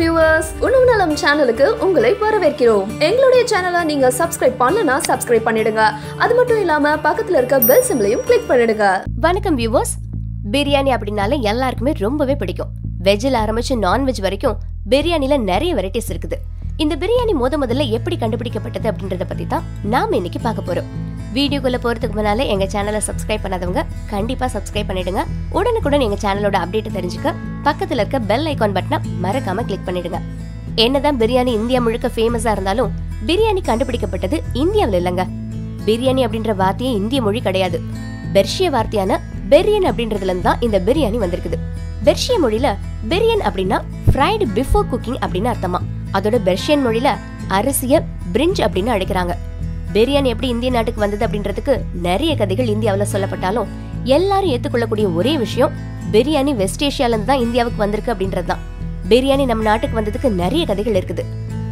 Viewers உணவு நலம் சேனலுக்கு உங்களை வரவேற்கிறோம். எங்களுடைய சேனலை நீங்க சப்ஸ்கிரைப் பண்ணலனா சப்ஸ்கிரைப் பண்ணிடுங்க. அது மட்டும் இல்லாம பக்கத்துல இருக்க பெல் சிம்லையும் கிளிக் பண்ணிடுங்க. வணக்கம் வியூவர்ஸ் பிரியாணி அப்படின்னாலே எல்லாருக்குமே ரொம்பவே பிடிக்கும். வெஜ்ஜில் ஆரம்பிச்சு நான்வெஜ் வரைக்கும் பிரியாணில நிறைய வெரைட்டிஸ் இருக்குது. இந்த பிரியாணி முத முதல்ல எப்படி கண்டுபிடிக்கப்பட்டது அப்படின்றத பத்தி தான் நாம இன்னைக்கு பார்க்க போறோம். வீடியோக்குள்ள போறதுக்கு முன்னாலே எங்க சேனலை சப்ஸ்கிரைப் பண்ணாதவங்க கண்டிப்பா சப்ஸ்கிரைப் பண்ணிடுங்க. உடனுக்குடன் எங்க சேனலோட அப்டேட் தெரிஞ்சுக்க பக்கத்துல இருக்க பெல் ஐகான் பட்டனை மறக்காம கிளிக் பண்ணிடுங்க. என்னதான் பிரியாணி இந்தியா முழுக்க ஃபேமஸா இருந்தாலும் பிரியாணி கண்டுபிடிக்கப்பட்டது இந்தியாவில் இல்லைங்க. பிரியாணி அப்படின்ற வார்த்தையே இந்திய மொழி கிடையாது. பெர்ஷிய வார்த்தையான பெரியன் அப்படின்றதுல இருந்து தான் இந்த பிரியாணி வந்திருக்குது. பெர்ஷிய மொழியில பெரியன் அப்படின்னா ஃப்ரைடு பிஃபோர் குக்கிங் அப்படின்னு அர்த்தமா. அதோட பெர்ஷியன் மொழியில அரிசிய பிரிஞ்ச் அப்படின்னு அழைக்கிறாங்க. பிரியாணி எப்படி இந்திய நாட்டுக்கு வந்தது அப்படின்றதுக்கு நிறைய கதைகள் இந்தியாவுல சொல்லப்பட்டாலும் எல்லாரும் ஏத்துக்கொள்ளக்கூடிய ஒரே விஷயம் பிரியாணி வெஸ்ட் ஏஷியால இருந்து தான் இந்தியாவுக்கு வந்திருக்கு அப்படின்றது தான் பிரியாணி நம்ம நாட்டுக்கு வந்ததுக்கு நிறைய கதைகள் இருக்குது.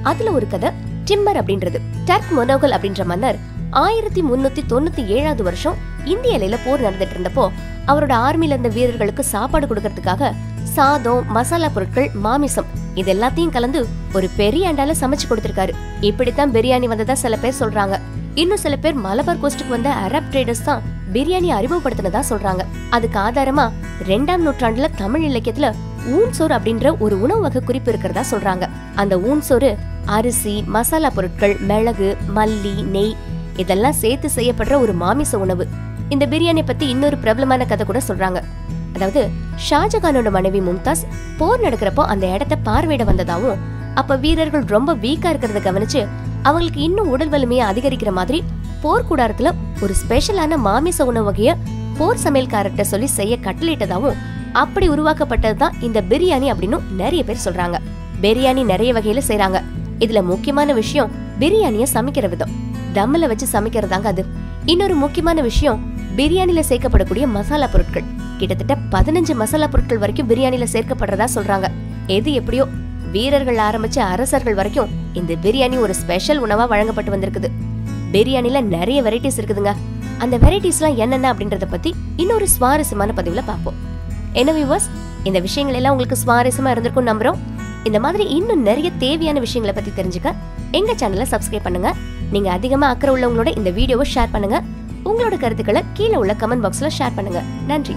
அதுல ஒரு கதை டிம்மர் அப்படின்றது. டர்க் மொனோகல் அப்படின்ற மன்னர் ஆயிரத்தி முன்னூத்தி தொண்ணூத்தி ஏழாவது வருஷம் இந்திய எல்லையில போர் நடந்துட்டு இருந்தப்போ அவரோட ஆர்மில இருந்த வீரர்களுக்கு சாப்பாடு கொடுக்கறதுக்காக சாதம் மசாலா பொருட்கள் மாமிசம் இது எல்லாத்தையும் கலந்து ஒரு பெரிய அண்டால சமைச்சு கொடுத்திருக்காரு. இப்படித்தான் பிரியாணி வந்ததா சில பேர் சொல்றாங்க. இன்னும் சில பேர் மலபார் கோஸ்டுக்கு வந்த அரப் ட்ரேடர்ஸ் தான் பிரியாணி அறிமுகப்படுத்தினதா சொல்றாங்க. அதுக்கு ஆதாரமா ரெண்டாம் நூற்றாண்டுல தமிழ் இலக்கியத்துல ஊன் சோறு அப்படின்ற ஒரு உணவு வகை குறிப்பு இருக்கிறதா சொல்றாங்க. அந்த ஊன் சோறு அரிசி மசாலா பொருட்கள் மிளகு மல்லி நெய் இதெல்லாம் சேர்த்து செய்யப்படுற ஒரு மாமிச உணவு. இந்த பிரியாணி பத்தி இன்னொரு பிரபலமான கதை கூட சொல்றாங்க. அதாவது ஷாஜகானோட மனைவி மும்தாஸ் போர் நடக்கிறப்போ அந்த இடத்த பார்வையிட வந்ததாவும் அப்ப வீரர்கள் ரொம்ப வீக்கா இருக்கிறத கவனிச்சு அவங்களுக்கு இன்னும் உடல் வலிமையை அதிகரிக்கிற மாதிரி போர்க்கூடாரத்துல ஒரு ஸ்பெஷலான மாமிச உணவு வகைய போர் சமையல்காரர்கிட்ட சொல்லி செய்ய கட்டளையிட்டதாவும் அப்படி உருவாக்கப்பட்டதுதான் இந்த பிரியாணி அப்படின்னு நிறைய பேர் சொல்றாங்க. பிரியாணி நிறைய வகையில செய்யறாங்க இதுல முக்கியமான விஷயம் பிரியாணிய சமைக்கிற விதம். தம்மில வச்சு சமைக்கிறதாங்க அது. இன்னொரு முக்கியமான விஷயம் பிரியாணில சேர்க்கப்படக்கூடிய மசாலா பொருட்கள். கிட்டத்தட்ட பதினஞ்சு மசாலா பொருட்கள் வரைக்கும் பிரியாணில சேர்க்கப்படுறதா சொல்றாங்க. எது எப்படியோ வீரர்கள் ஆரம்பிச்ச அரசர்கள் வரைக்கும் இந்த பிரியாணி ஒரு ஸ்பெஷல் உணவா வழங்கப்பட்டு வந்திருக்குது. பிரியாணில நிறைய வெரைட்டிஸ் இருக்குதுங்க. அந்த வெரைட்டிஸ்லாம் என்னென்ன அப்படின்றத பத்தி இன்னொரு சுவாரஸ்யமான பதிவுல பார்ப்போம். என்ன வியூவர்ஸ் இந்த விஷயங்கள் எல்லாம் உங்களுக்கு சுவாரஸ்யமா இருந்திருக்கும் நம்புறோம். இந்த மாதிரி இன்னும் நிறைய தேவையான விஷயங்களை பத்தி தெரிஞ்சுக்க எங்க சேனலை சப்ஸ்கிரைப் பண்ணுங்க. நீங்க அதிகமா அக்கறை உள்ளவங்களோட இந்த வீடியோவை ஷேர் பண்ணுங்க. உங்களோட கருத்துக்களை கீழே உள்ள கமெண்ட் பாக்ஸ்ல ஷேர் பண்ணுங்க. நன்றி.